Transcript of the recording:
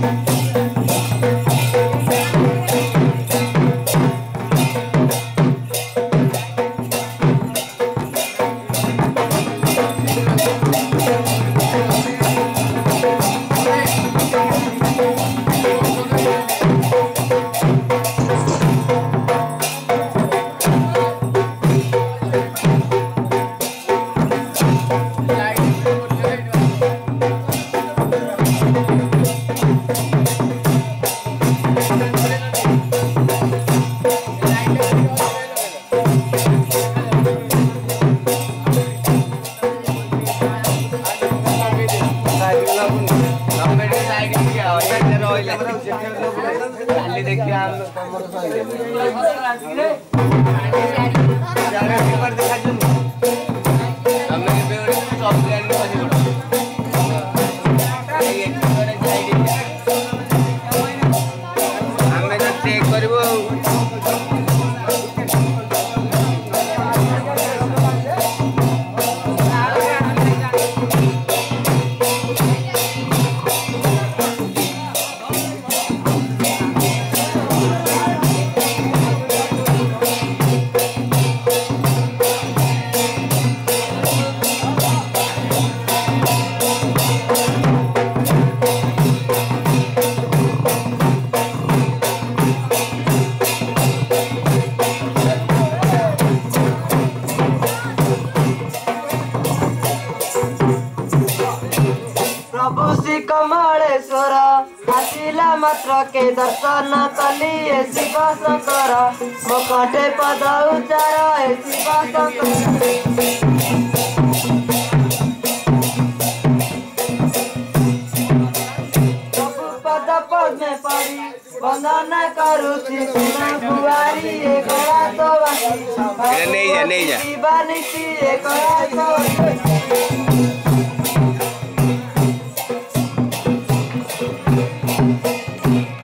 Yeah. କାଲି ଦେଖିବା ଆମେ ତମର ସହିତ ଆମେ ଏବେ ଗୋଟେ ଚକଲେଟ୍ କରିବୁ ଆମେ ଚେକ୍ କରିବୁ ଆଉ अभूसी कमाडे सोरा, मात्र के दर्शन ना तली एचि बासा करा, मकाटे पदा पद उचार में पाडी, बन्दान ना करूछी, तुना भुवारी एक